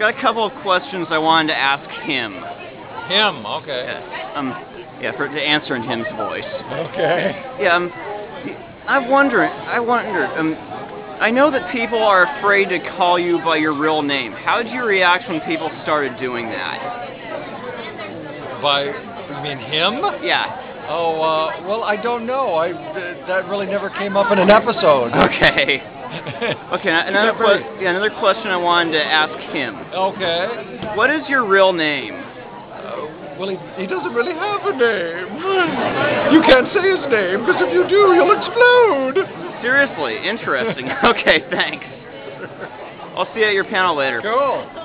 got a couple of questions I wanted to ask him. Him, okay. Yeah, um, yeah, for to answer in him's voice. Okay. Yeah, um, I wonder, I wondered, um, I know that people are afraid to call you by your real name. How did you react when people started doing that? By, you mean him? Yeah. Oh, uh, well, I don't know. I th- that really never came up in an episode. Okay. Okay, another que- yeah, another question I wanted to ask him. Okay. What is your real name? Uh, well, he, he doesn't really have a name. You can't say his name because if you do, you'll explode. Seriously, interesting. okay, thanks. I'll see you at your panel later. Cool.